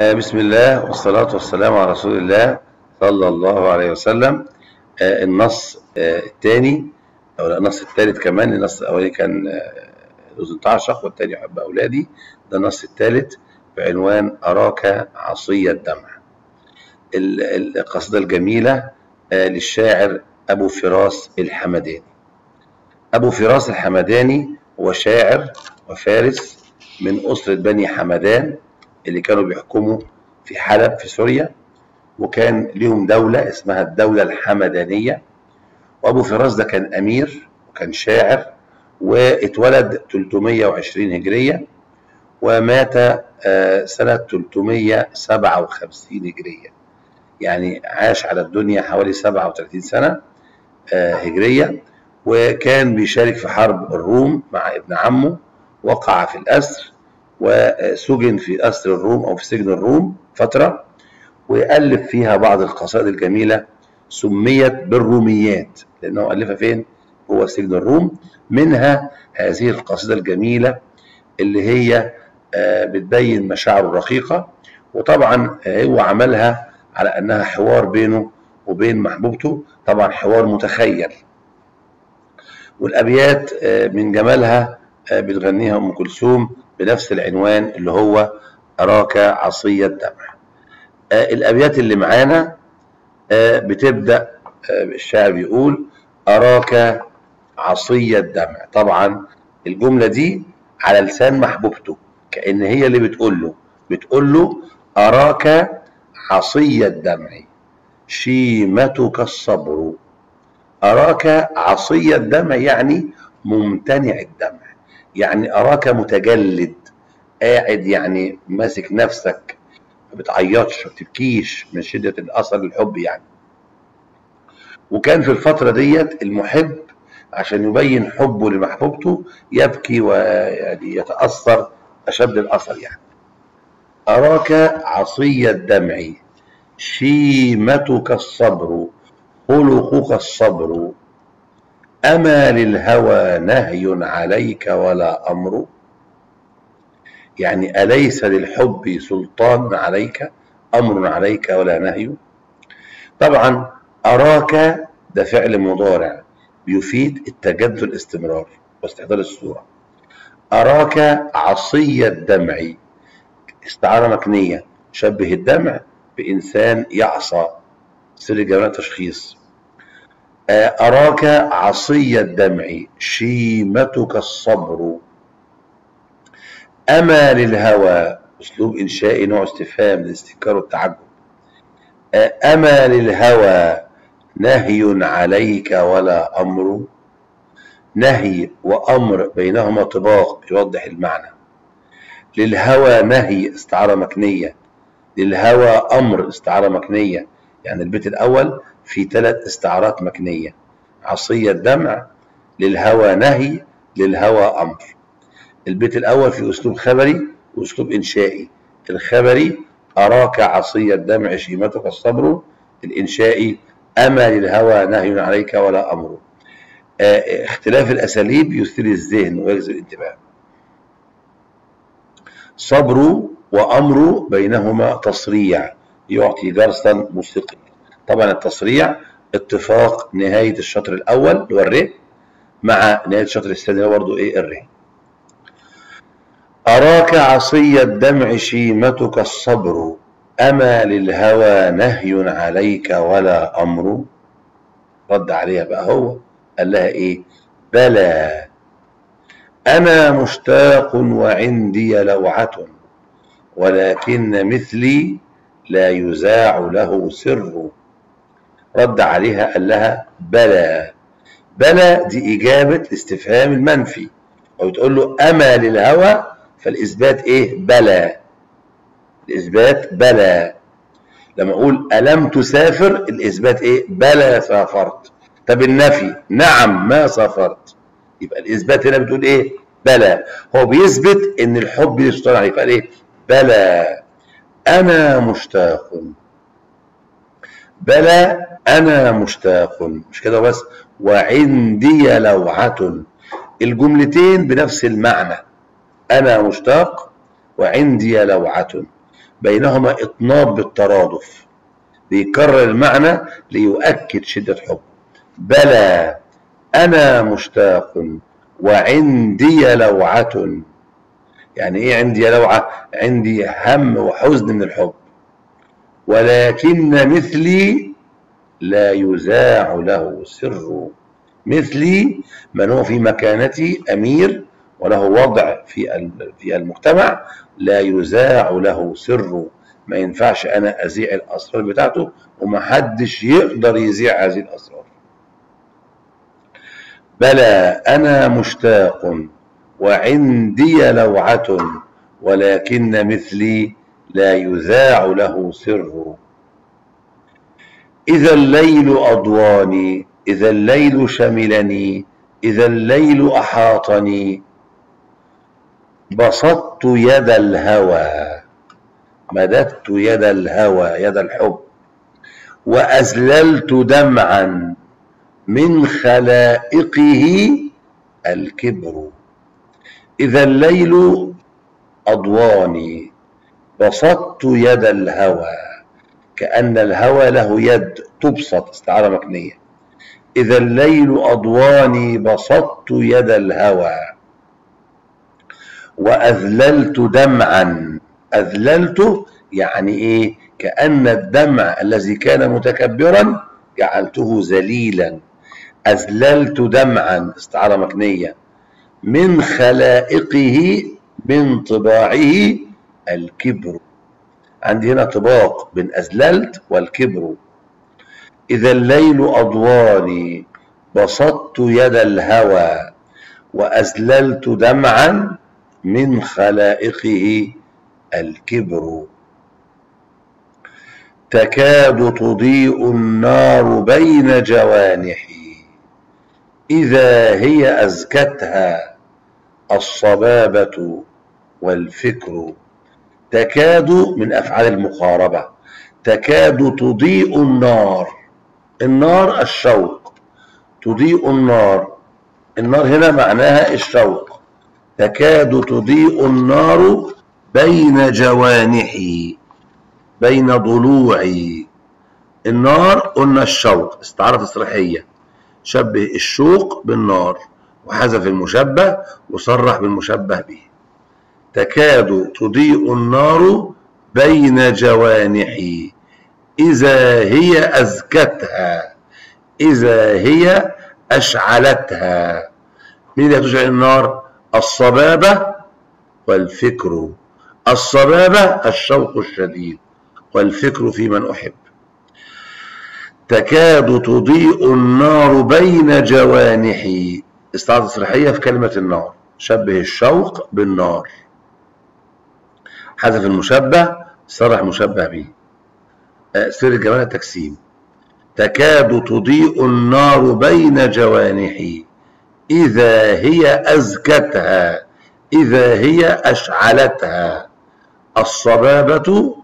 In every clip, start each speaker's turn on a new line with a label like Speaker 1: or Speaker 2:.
Speaker 1: آه، بسم الله والصلاة والسلام على رسول الله صلى الله عليه وسلم. آه، النص آه، الثاني أو النص الثالث كمان النص الأولاني كان الأذن تعشق والثاني يحب أولادي. ده النص الثالث بعنوان أراك عصي الدمع. ال- ال- القصيدة الجميلة للشاعر أبو فراس الحمداني. أبو فراس الحمداني هو شاعر وفارس من أسرة بني حمدان. اللي كانوا بيحكموا في حلب في سوريا وكان ليهم دولة اسمها الدولة الحمدانية. وأبو فراس ده كان أمير وكان شاعر واتولد 320 هجرية ومات آه، سنة 357 هجرية. يعني عاش على الدنيا حوالي 37 سنة آه، هجرية. وكان بيشارك في حرب الروم مع ابن عمه وقع في الأسر. وسجن في أسر الروم أو في سجن الروم فترة وألف فيها بعض القصائد الجميلة سميت بالروميات لأنه ألفها فين؟ هو سجن الروم منها هذه القصيدة الجميلة اللي هي آه، بتبين مشاعره الرقيقة وطبعا هو عملها على أنها حوار بينه وبين محبوبته طبعا حوار متخيل والأبيات آه، من جمالها آه، بتغنيها أم كلثوم بنفس العنوان اللي هو أراك عصي الدمع آه، الأبيات اللي معانا آه، بتبدأ آه، الشاعر بيقول أراك عصي الدمع طبعا الجملة دي على لسان محبوبته كأن هي اللي بتقول له. بتقول له أراك عصي الدمع شيمتك الصبر. أراك عصي الدمع يعني ممتنع الدمع. يعني أراك متجلد قاعد يعني ماسك نفسك ما بتعيطش ما بتبكيش من شدة الأثر الحب يعني. وكان في الفترة ديت المحب عشان يبين حبه لمحبوبته يبكي ويعني يتأثر أشد الأثر يعني. أراك عصي الدمع شيمتك الصبر خلقك الصبر. أما للهوى نهي عليك ولا أمر؟ يعني أليس للحب سلطان عليك؟ أمر عليك ولا نهي؟ طبعا أراك ده فعل مضارع بيفيد التجدد الاستمرار واستحضار الصورة. أراك عصي الدمع استعارة مكنية شبه الدمع بإنسان يعصى. سر الجمال تشخيص أراك عصي الدمع شيمتك الصبر. أما للهوى أسلوب إنشائي نوع استفهام للاستنكار والتعجب. أما للهوى نهي عليك ولا أمر. نهي وأمر بينهما طباق يوضح المعنى. للهوى نهي استعارة مكنية. للهوى أمر استعارة مكنية. يعني البيت الأول في ثلاث استعارات مكنية عصية الدمع للهوى نهي للهوى أمر. البيت الأول في أسلوب خبري وأسلوب إنشائي. الخبري أراك عصي الدمع شيمتك الصبر الإنشائي أما للهوى نهي عليك ولا أمر. آه، اختلاف الأساليب يثير الذهن ويجذب الانتباه. صبر وأمر بينهما تصريع يعطي درسا موسيقيا طبعا التصريع اتفاق نهاية الشطر الأول اللي هو الري مع نهاية الشطر الثاني هو برضه إيه؟ الري. أراك عصي الدمع شيمتك الصبر أما للهوى نهي عليك ولا أمر. رد عليها بقى هو قال لها إيه؟ بلى. أنا مشتاق وعندي لوعة ولكن مثلي لا يذاع له سر رد عليها قال لها بلى. بلى دي إجابة الاستفهام المنفي. أو تقول له أما للهوى فالإثبات إيه؟ بلى. الإثبات بلى. لما أقول ألم تسافر؟ الإثبات إيه؟ بلى سافرت. طب النفي؟ نعم ما سافرت. يبقى الإثبات هنا بتقول إيه؟ بلى. هو بيثبت إن الحب عليه فقال إيه؟ بلى. أنا مشتاق. بلى أنا مشتاق. مش كده بس؟ وعندي لوعة. الجملتين بنفس المعنى. أنا مشتاق وعندي لوعة. بينهما إطناب بالترادف. بيكرر المعنى ليؤكد شدة حب. بلى أنا مشتاق وعندي لوعة. يعني إيه عندي لوعة؟ عندي هم وحزن من الحب. ولكن مثلي لا يذاع له سر. مثلي من هو في مكانتي أمير وله وضع في في المجتمع لا يذاع له سر. ما ينفعش أنا اذيع الأسرار بتاعته ومحدش يقدر يذيع هذه الأسرار. بلى أنا مشتاق وعندي لوعة ولكن مثلي لا يذاع له سر إذا الليل أضواني إذا الليل شملني إذا الليل أحاطني. بسطت يد الهوى مددت يد الهوى يد الحب. وأزللت دمعا من خلائقه الكبر. إذا الليل أضواني بسطت يد الهوى كأن الهوى له يد تبسط. استعارة مكنية. إذا الليل أضواني بسطت يد الهوى. وأذللت دمعا. أذللت يعني إيه؟ كأن الدمع الذي كان متكبرا جعلته ذليلا. أذللت دمعا. استعارة مكنية. من خلائقه من طباعه الكبر. عندي هنا طباق بين أذللت والكبر. إذا الليل أضواني بسطت يد الهوى وأذللت دمعا من خلائقه الكبر. تكاد تضيء النار بين جوانحي. إذا هي أزكتها الصبابة والفكر. تكاد من أفعال المقاربة تكاد تضيء النار. النار الشوق. تضيء النار. النار هنا معناها الشوق. تكاد تضيء النار بين جوانحي بين ضلوعي. النار قلنا الشوق. استعارة تصريحية شبه الشوق بالنار. وحذف المشبه وصرح بالمشبه به. تكاد تضيء النار بين جوانحي. إذا هي أزكتها إذا هي أشعلتها. مين اللي هتشعل النار؟ الصبابة والفكر. الصبابة الشوق الشديد والفكر في من أحب. تكاد تضيء النار بين جوانحي. استعاضة تصريحية في كلمة النار. شبه الشوق بالنار. حذف المشبه صرح مشبه به. سر الجمال التجسيم تكاد تضيء النار بين جوانحي. إذا هي أزكتها إذا هي أشعلتها. الصبابة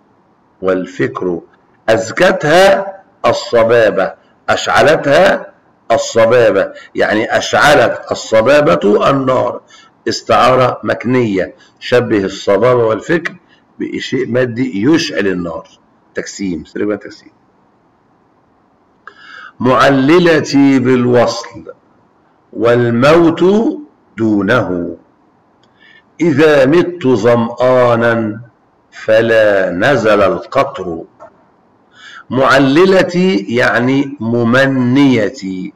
Speaker 1: والفكر. أزكتها الصبابة. أشعلتها الصبابة. يعني أشعلت الصبابة النار. استعارة مكنية. شبه الصبابة والفكر. بشيء مادي يشعل النار. تجسيم سريبا تجسيم معللتي بالوصل والموت دونه. إذا مت ظمآنا فلا نزل القطر. معللتي يعني ممنيتي.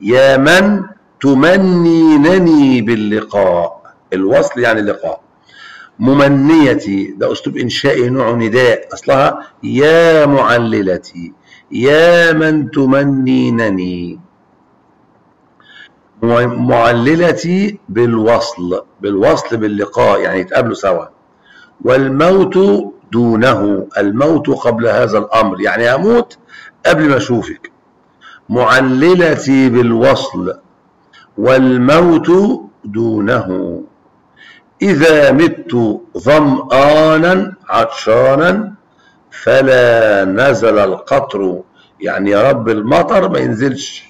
Speaker 1: يا من تمنينني باللقاء. الوصل يعني اللقاء. ممنيتي. ده أسلوب إنشائي نوع نداء. أصلها يا معللتي يا من تمنينني. معللتي بالوصل بالوصل باللقاء يعني يتقابلوا سوا. والموت دونه الموت قبل هذا الأمر يعني أموت قبل ما أشوفك. معللتي بالوصل والموت دونه. إذا مت ظمآنا عطشانا فلا نزل القطر. يعني يا رب المطر ما ينزلش.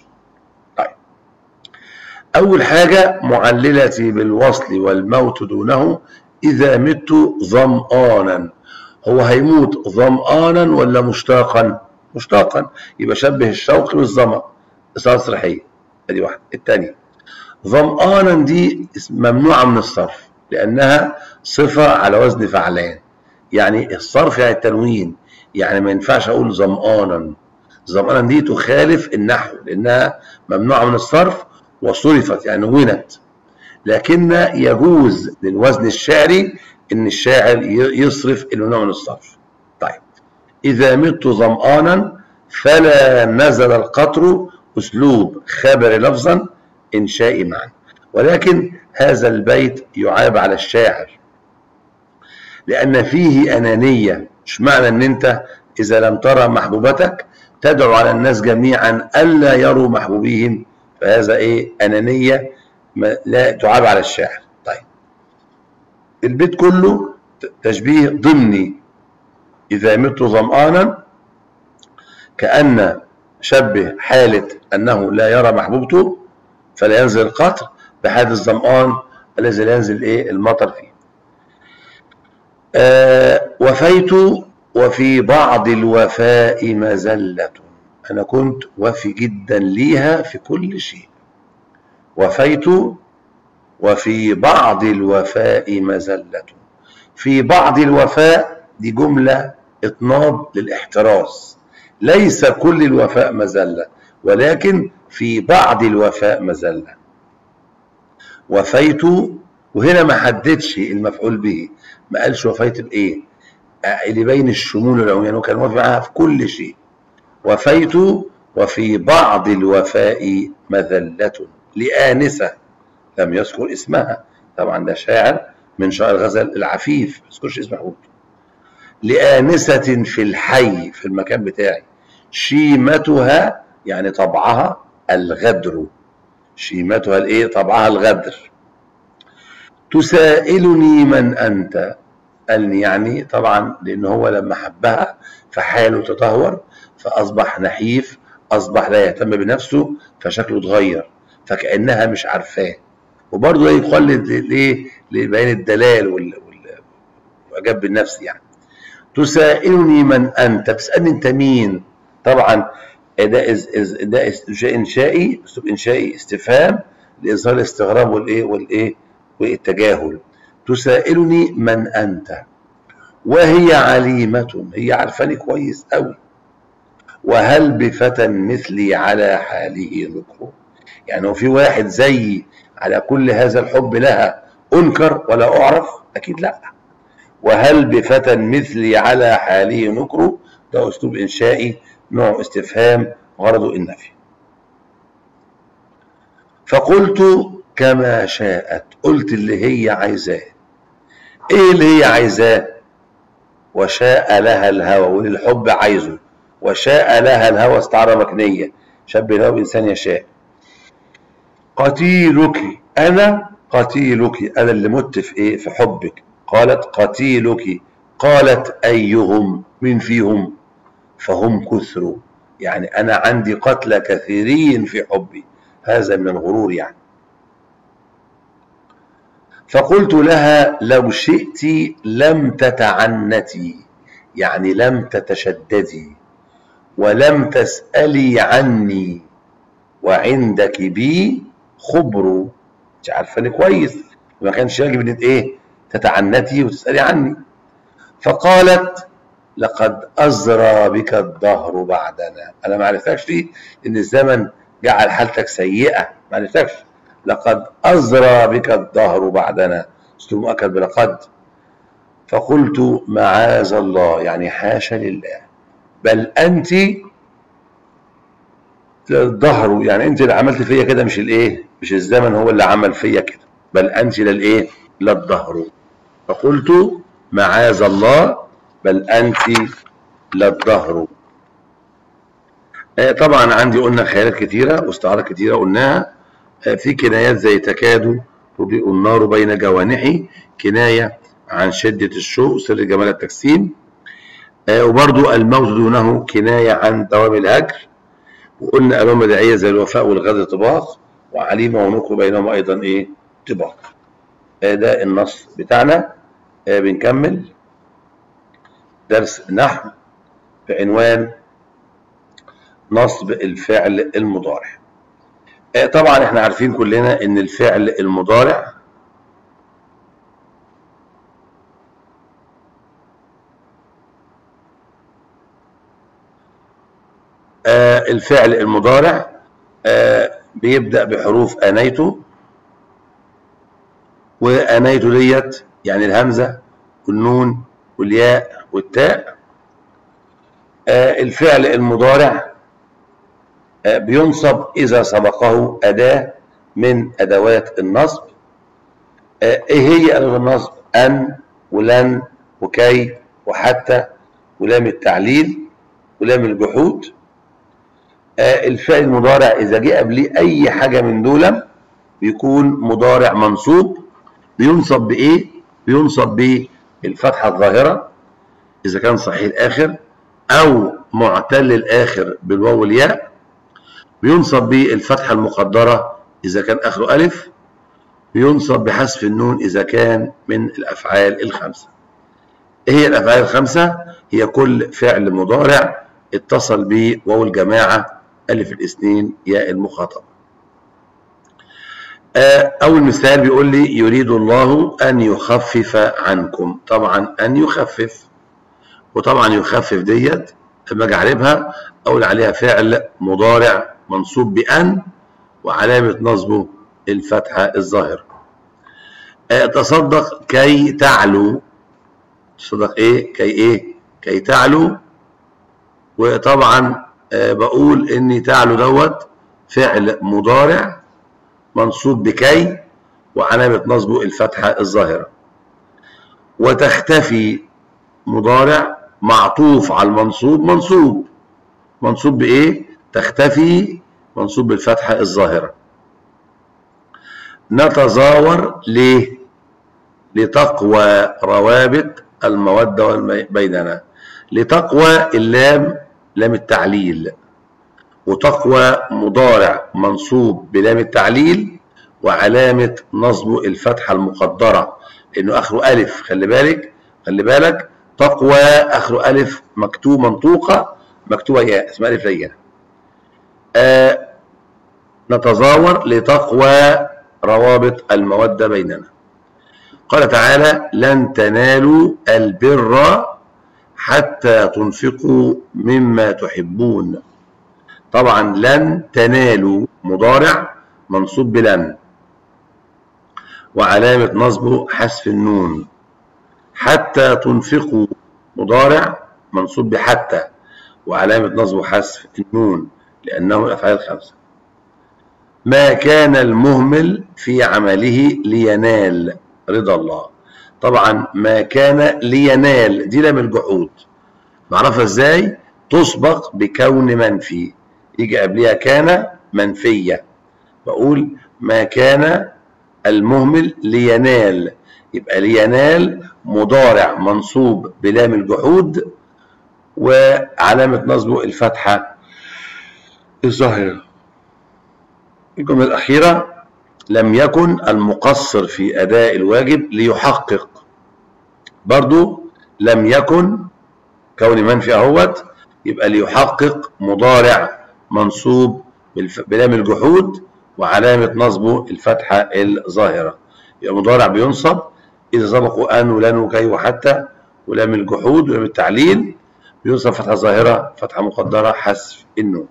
Speaker 1: طيب. أول حاجة معللتي بالوصل والموت دونه إذا مت ظمآنا. هو هيموت ظمآنا ولا مشتاقا؟ مشتاقا. يبقى شبه الشوق بالظمأ. إصابة أدي واحدة. الثانية ظمآنا دي ممنوعة من الصرف. لأنها صفة على وزن فعلان. يعني الصرف يعني التنوين. يعني ما ينفعش أقول ظمآنا. ظمآنا دي تخالف النحو لأنها ممنوعة من الصرف وصرفت يعني نونت. لكن يجوز للوزن الشعري إن الشاعر يصرف الممنوع من الصرف. طيب. إذا مت ظمآنا فلا نزل القطر أسلوب خبر لفظا انشائي معا ولكن هذا البيت يعاب على الشاعر لأن فيه أنانية. مش معنى إن أنت إذا لم ترى محبوبتك تدعو على الناس جميعا ألا يروا محبوبيهم؟ فهذا إيه؟ أنانية لا تعاب على الشاعر. طيب. البيت كله تشبيه ضمني. إذا مت ظمآنا كأن شبه حالة أنه لا يرى محبوبته فلا ينزل القطر بحال الظمآن الذي لا ينزل إيه؟ المطر فيه. آه وفيت وفي بعض الوفاء مزلة أنا كنت وفي جدا ليها في كل شيء. وفيت وفي بعض الوفاء مزلة في بعض الوفاء دي جملة إطناب للاحتراز. ليس كل الوفاء مزلة ولكن في بعض الوفاء مزلة وفيت وهنا ما حددش المفعول به. ما قالش وفيت بإيه؟ اللي بين الشمول والعموم يعني كان موافق معاها في كل شيء. وفيت وفي بعض الوفاء مذلة لآنسة. لم يذكر اسمها. طبعا ده شاعر من شعر الغزل العفيف ما يذكرش اسم حبوبته لآنسة في الحي في المكان بتاعي. شيمتها يعني طبعها الغدر. شيمتها الإيه؟ طبعها الغدر. تسائلني من أنت؟ قالني يعني طبعا لأن هو لما حبها فحاله تدهور فأصبح نحيف أصبح لا يهتم بنفسه فشكله اتغير فكأنها مش عارفاه. وبرضه ده ليه؟ لبيان الدلال والاعجاب بالنفس يعني. تسائلني من أنت؟ بتسألني أنت مين؟ طبعا ده إز إز ده إنشائي أسلوب إنشائي استفهام لإظهار الاستغراب والإيه والإيه والتجاهل. تسائلني من أنت. وهي عليمة. هي عارفاني كويس قوي وهل بفتى مثلي على حاله ذكره يعني هو في واحد زيي على كل هذا الحب لها أنكر ولا أعرف أكيد لأ. وهل بفتى مثلي على حاله نكره ده أسلوب إنشائي. نوع استفهام غرضه النفي. فقلت كما شاءت قلت اللي هي عايزاه. إيه اللي هي عايزاه؟ وشاء لها الهوى وللحب عايزه. وشاء لها الهوى استعارة مكنية. شبه له إنسان يشاء. قتيلك أنا؟ قتيلك أنا اللي مت في إيه؟ في حبك. قالت قتيلك قالت أيهم من فيهم؟ فهم كثر. يعني أنا عندي قتلى كثيرين في حبي. هذا من الغرور يعني. فقلت لها لو شئت لم تتعنتي. يعني لم تتشددي. ولم تسألي عني. وعندك بي خبر. انت عارفاني كويس. ما كانش يجب إن إيه تتعنتي وتسألي عني. فقالت لقد أزرى بك الدهر بعدنا. أنا ما عرفتكش ليه؟ إن الزمن جعل حالتك سيئة. ما عرفتكش. لقد أزرى بك الدهر بعدنا. اسلوب مؤكد بلقد. فقلت معاذ الله يعني حاشا لله. بل أنت الظهر يعني أنت اللي عملت فيا كده مش الإيه؟ مش الزمن هو اللي عمل فيا كده. بل أنت للإيه؟ للظهر فقلت معاذ الله بل أنت للظهر طبعا عندي قلنا خيالات كتيرة واستعارات كتيرة قلناها. في كنايات زي تكاد تضيء النار بين جوانحي كناية عن شدة الشوق سر جمال التجسيم وبرضو الموت دونه كناية عن دوام الهجر وقلنا ألوان مدعية زي الوفاء والغدر طباق وعليمة ونكر بينهما أيضا إيه؟ طباق ده النص بتاعنا. بنكمل. درس نحو بعنوان نصب الفعل المضارع. آه، طبعا إحنا عارفين كلنا إن الفعل المضارع آه، الفعل المضارع آه، بيبدأ بحروف أنيته وأنيته ديت يعني الهمزة والنون والياء والتاء آه، الفعل المضارع آه، بينصب إذا سبقه أداة من أدوات النصب آه، إيه هي أدوات النصب؟ أن ولن وكي وحتى ولام التعليل ولام الجحود الفعل المضارع إذا جه قبليه أي حاجة من دول بيكون مضارع منصوب بينصب بإيه؟ بينصب بالفتحة الظاهرة إذا كان صحيح الآخر أو معتل الآخر بالواو والياء بينصب بالفتحة المقدرة إذا كان آخره ألف بينصب بحذف النون إذا كان من الأفعال الخمسة إيه هي الأفعال الخمسة؟ هي كل فعل مضارع اتصل بواو الجماعة ألف الاثنين ياء المخاطبة آه، أول مثال بيقول لي يريد الله أن يخفف عنكم. طبعا أن يخفف. وطبعا يخفف ديت لما أجي أعربها أقول عليها فعل مضارع منصوب بأن وعلامة نصبه الفتحة الظاهرة. آه، تصدق كي تعلو. تصدق إيه؟ كي إيه؟ كي تعلو. وطبعا آه، بقول إن تعلو دوت فعل مضارع منصوب بكي وعلامة نصبه الفتحة الظاهرة. وتختفي مضارع معطوف على المنصوب منصوب. منصوب بإيه؟ تختفي منصوب بالفتحة الظاهرة. نتزاور ليه؟ لتقوى روابط المودة بيننا. لتقوى اللام لام التعليل. وتقوى مضارع منصوب بلام التعليل وعلامة نصبه الفتحة المقدرة. لأنه آخره ألف خلي بالك خلي بالك. تقوى آخره ألف مكتوب منطوقة مكتوبة ياء اسمها ألف لينة آه نتزاور لتقوى روابط المودة بيننا. قال تعالى لن تنالوا البر حتى تنفقوا مما تحبون. طبعا لن تنالوا مضارع منصوب بلن. وعلامة نصبه حذف النون. حتى تنفقوا مضارع منصوب بحتى وعلامة نصبه حذف النون لأنه الأفعال الخمسة ما كان المهمل في عمله لينال رضا الله. طبعا ما كان لينال دي لام الجحود. نعرفها إزاي؟ تسبق بكون منفي. يجي قبلها كان منفية. بقول ما كان المهمل لينال. يبقى لينال مضارع منصوب بلام الجحود وعلامة نصبه الفتحة الظاهرة. الجملة الأخيرة لم يكن المقصر في أداء الواجب ليحقق. برضو لم يكن كون منفي أهوت يبقى ليحقق مضارع منصوب بلام الجحود وعلامة نصبه الفتحة الظاهرة. يبقى مضارع بينصب إذا سبقوا أن ولن وكي وحتى ولام الجحود ولام التعليل بينصب فتحة ظاهرة فتحة مقدرة حذف النون.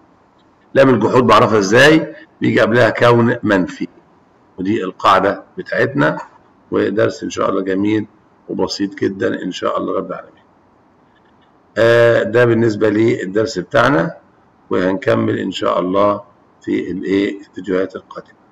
Speaker 1: لام الجحود بعرفها إزاي؟ بيجي قبلها كون منفي. ودي القاعدة بتاعتنا ودرس إن شاء الله جميل وبسيط جدا إن شاء الله رب العالمين. آه، ده بالنسبة للدرس بتاعنا وهنكمل إن شاء الله في الإيه الفيديوهات القادمة.